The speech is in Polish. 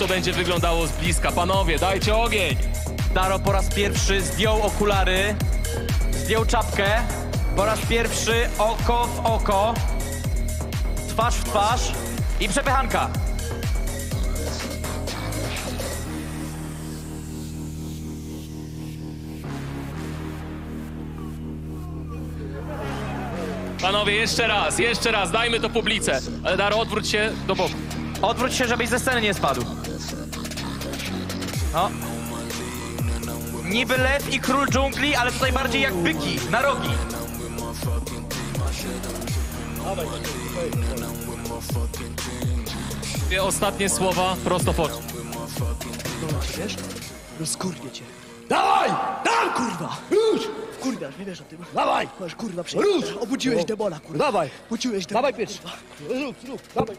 to będzie wyglądało z bliska. Panowie, dajcie ogień! Daro po raz pierwszy zdjął okulary, zdjął czapkę. Po raz pierwszy oko w oko, twarz w twarz i przepychanka. Panowie, jeszcze raz, jeszcze raz, dajmy to publice. Ale Daro, odwróć się do boku. Odwróć się, żebyś ze sceny nie spadł. No. Niby lew i król dżungli, ale tutaj bardziej jak byki, na rogi. Dwie ostatnie słowa prosto w oczy. Wiesz? Rozkurwię cię. Dawaj! Dam, kurwa! Rusz! Kurwa, nie wiesz o tym. Dawaj! Masz kurwa przejść. Rusz! Obudziłeś demona, kurwa. Dawaj! Obudziłeś demona. Dawaj pierwszy. Rób, rób, dawaj.